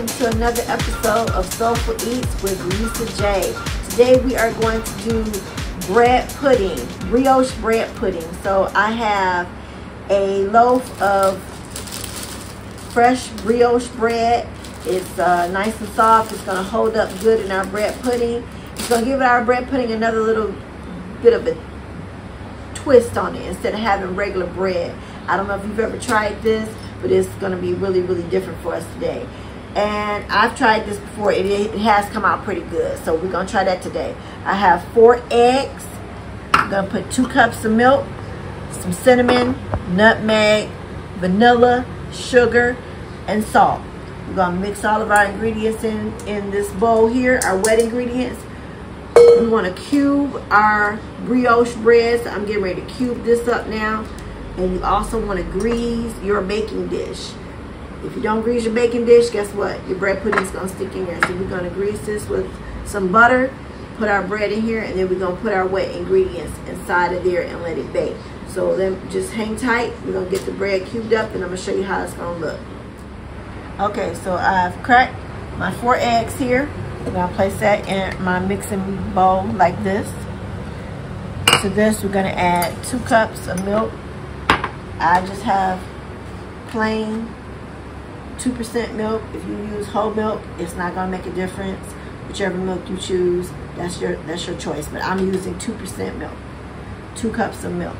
Welcome to another episode of Soulful Eats with Lisa J. Today we are going to do bread pudding, brioche bread pudding. So I have a loaf of fresh brioche bread. It's uh, nice and soft. It's going to hold up good in our bread pudding. It's going to give our bread pudding another little bit of a twist on it instead of having regular bread. I don't know if you've ever tried this but it's going to be really, really different for us today. And I've tried this before. It, it has come out pretty good. So we're to try that today. I have four eggs. I'm to put two cups of milk, some cinnamon, nutmeg, vanilla, sugar, and salt. We're to mix all of our ingredients in, in this bowl here, our wet ingredients. We want to cube our brioche bread. So I'm getting ready to cube this up now. And you also want to grease your baking dish. If you don't grease your baking dish, guess what? Your bread pudding is to stick in there. So we're going to grease this with some butter, put our bread in here, and then we're to put our wet ingredients inside of there and let it bake. So then just hang tight. We're to get the bread cubed up, and I'm to show you how it's to look. Okay, so I've cracked my four eggs here. I'm to place that in my mixing bowl like this. To this, we're going to add two cups of milk I just have plain 2% milk. If you use whole milk, it's not going to make a difference. Whichever milk you choose, that's your that's your choice. But I'm using 2% milk. Two cups of milk.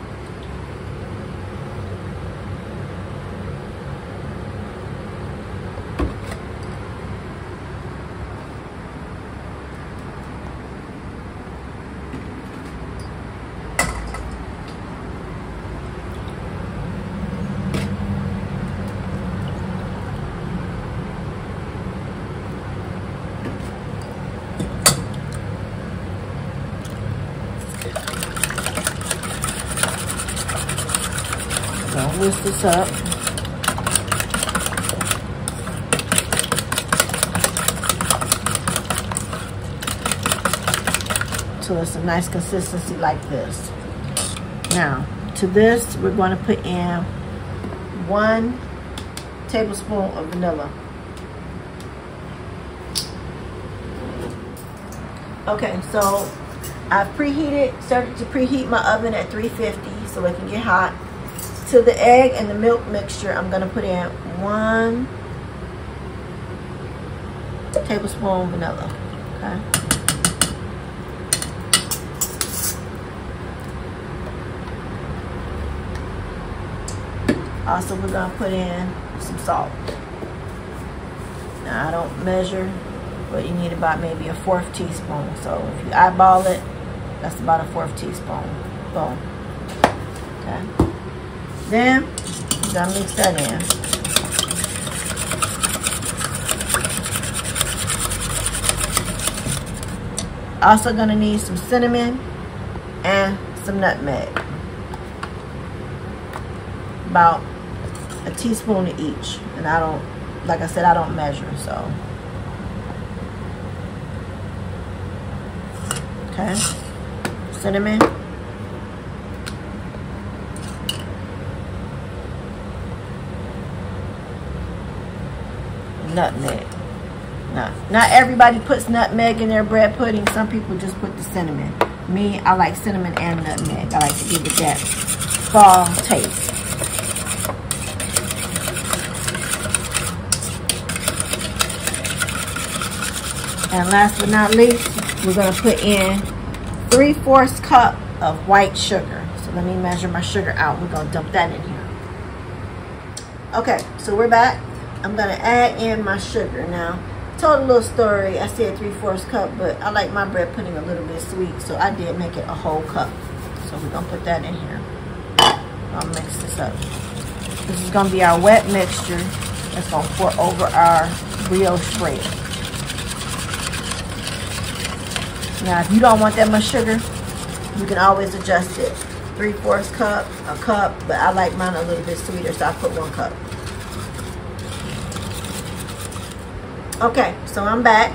Whisk this up. So it's a nice consistency like this. Now, to this, we're going to put in one tablespoon of vanilla. Okay, so I've preheated, started to preheat my oven at 350 so it can get hot to the egg and the milk mixture, I'm going to put in one tablespoon vanilla. Okay. Also, we're going to put in some salt. Now, I don't measure, but you need about maybe a fourth teaspoon. So, if you eyeball it, that's about a fourth teaspoon. Boom. Okay. Then, you gotta mix that in. Also gonna need some cinnamon and some nutmeg. About a teaspoon of each. And I don't, like I said, I don't measure, so. Okay. Cinnamon. Nutmeg. Now, not everybody puts nutmeg in their bread pudding. Some people just put the cinnamon. Me, I like cinnamon and nutmeg. I like to give it that fall taste. And last but not least, we're going to put in 3 fourths cup of white sugar. So let me measure my sugar out. We're going to dump that in here. Okay, so we're back. I'm gonna add in my sugar now. Told a little story, I said 3 fourths cup, but I like my bread pudding a little bit sweet, so I did make it a whole cup. So we're gonna put that in here. I'll mix this up. This is gonna be our wet mixture that's gonna pour over our brioche bread. Now, if you don't want that much sugar, you can always adjust it. 3 fourths cup, a cup, but I like mine a little bit sweeter, so I put one cup. Okay, so I'm back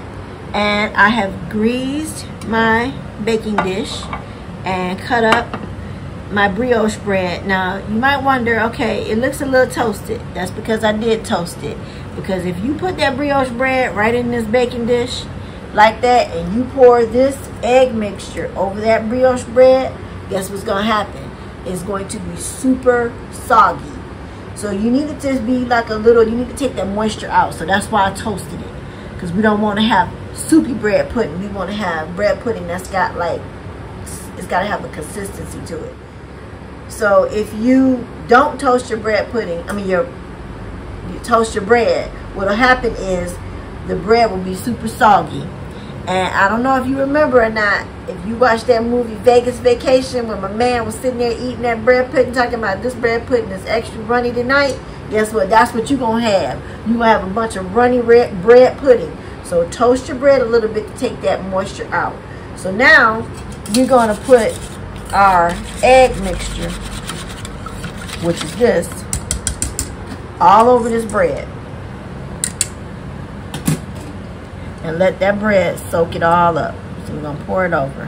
and I have greased my baking dish and cut up my brioche bread. Now, you might wonder, okay, it looks a little toasted. That's because I did toast it. Because if you put that brioche bread right in this baking dish like that and you pour this egg mixture over that brioche bread, guess what's going to happen? It's going to be super soggy. So you need to just be like a little, you need to take that moisture out. So that's why I toasted it. Because we don't want to have soupy bread pudding. We want to have bread pudding that's got like, it's got to have a consistency to it. So if you don't toast your bread pudding, I mean your you toast your bread, what'll happen is the bread will be super soggy. And I don't know if you remember or not, if you watched that movie Vegas Vacation when my man was sitting there eating that bread pudding, talking about this bread pudding is extra runny tonight, guess what? That's what you're going to have. You're going to have a bunch of runny red bread pudding. So toast your bread a little bit to take that moisture out. So now you're going to put our egg mixture, which is this, all over this bread. And let that bread soak it all up. So we're going to pour it over.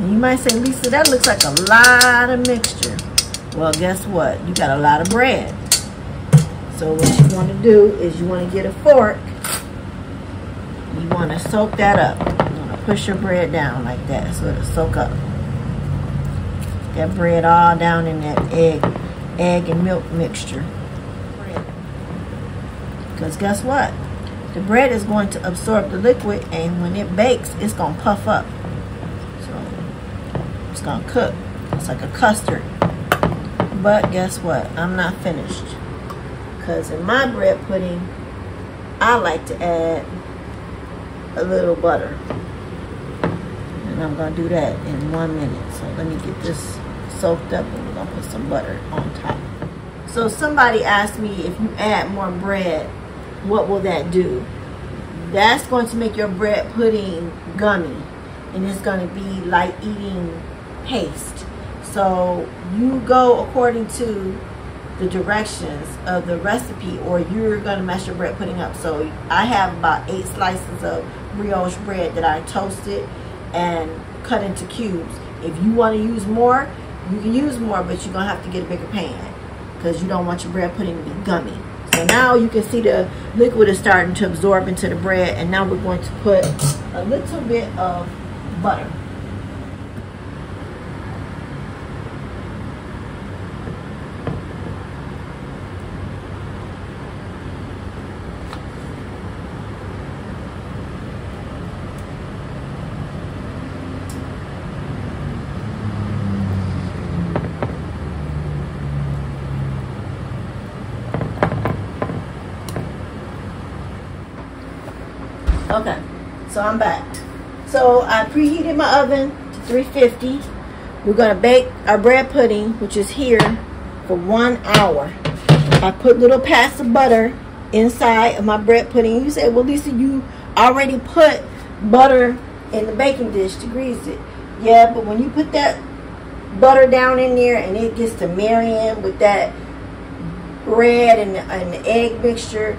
You might say, Lisa, that looks like a lot of mixture. Well, guess what? You got a lot of bread. So what you want to do is you want to get a fork. You want to soak that up. To push your bread down like that so it'll soak up. That bread all down in that egg, egg and milk mixture. Because guess what? The bread is going to absorb the liquid and when it bakes, it's going to puff up So it's gonna cook. It's like a custard. But guess what? I'm not finished. Because in my bread pudding, I like to add a little butter. And I'm gonna do that in one minute. So let me get this soaked up and we're gonna put some butter on top. So somebody asked me if you add more bread, what will that do? That's going to make your bread pudding gummy. And it's to be like eating paste. So you go according to the directions of the recipe or you're going to mess your bread pudding up. So I have about eight slices of brioche bread that I toasted and cut into cubes. If you want to use more, you can use more, but you're going to have to get a bigger pan because you don't want your bread pudding to be gummy. So now you can see the liquid is starting to absorb into the bread and now we're going to put a little bit of butter. Okay, so I'm back. So I preheated my oven to 350. We're gonna bake our bread pudding, which is here, for one hour. I put little pats of butter inside of my bread pudding. You say, well, Lisa, you already put butter in the baking dish to grease it. Yeah, but when you put that butter down in there and it gets to marry in with that bread and and egg mixture,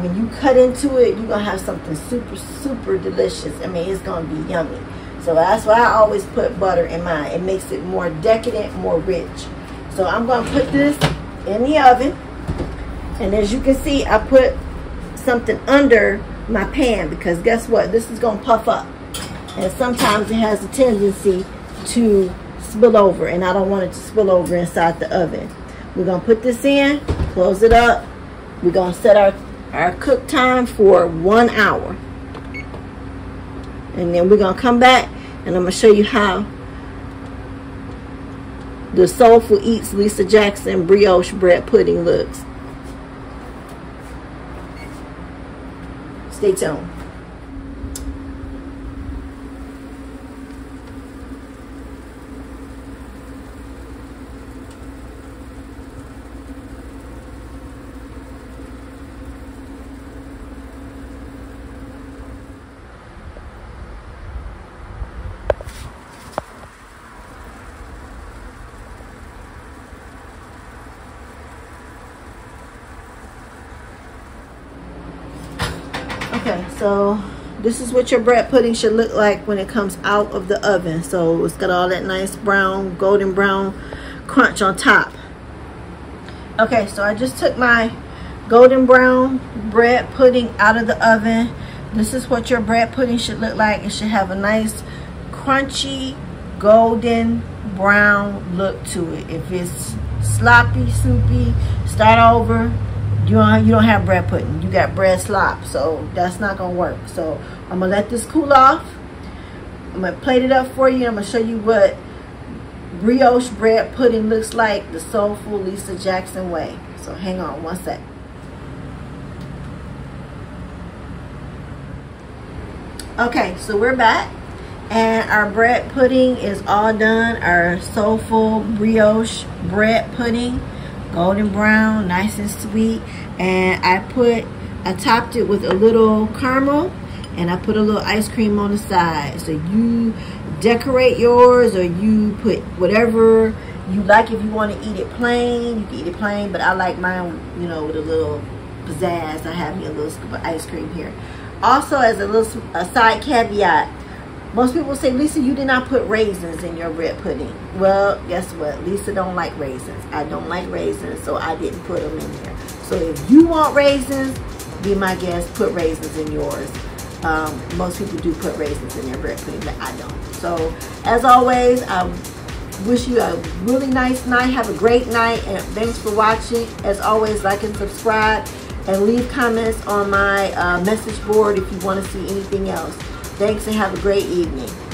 when you cut into it, you're going to have something super, super delicious. I mean, it's going to be yummy. So that's why I always put butter in mine. It makes it more decadent, more rich. So I'm going to put this in the oven. And as you can see, I put something under my pan because guess what? This is going to puff up. And sometimes it has a tendency to spill over. And I don't want it to spill over inside the oven. We're going to put this in, close it up. We're going to set our our cook time for one hour. And then we're going to come back and I'm going to show you how the Soulful Eats Lisa Jackson brioche bread pudding looks. Stay tuned. Okay, Okay, so this is what your bread pudding should look like when it comes out of the oven. So it's got all that nice brown, golden brown crunch on top. Okay, so I just took my golden brown bread pudding out of the oven. This is what your bread pudding should look like. It should have a nice crunchy golden brown look to it. If it's sloppy, soupy, start over. You don't, you don't have bread pudding. You got bread slop. So that's not going to work. So I'm going to let this cool off. I'm going to plate it up for you. I'm going to show you what brioche bread pudding looks like the soulful Lisa Jackson way. So hang on one sec. Okay, so we're back and our bread pudding is all done. Our soulful brioche bread pudding, golden brown, nice and sweet. And I put, I topped it with a little caramel and I put a little ice cream on the side. So you decorate yours or you put whatever you like if you want to eat it plain. You can eat it plain, but I like mine, you know, with a little pizzazz. I have me a little scoop of ice cream here. Also, as a little a side caveat, most people say, Lisa, you did not put raisins in your bread pudding. Well, guess what? Lisa don't like raisins. I don't like raisins, so I didn't put them in there. So if you want raisins, be my guest, put raisins in yours. Um, most people do put raisins in their bread pudding, but I don't. So, as always, I wish you a really nice night. Have a great night, and thanks for watching. As always, like and subscribe and leave comments on my uh, message board if you want to see anything else. Thanks and have a great evening.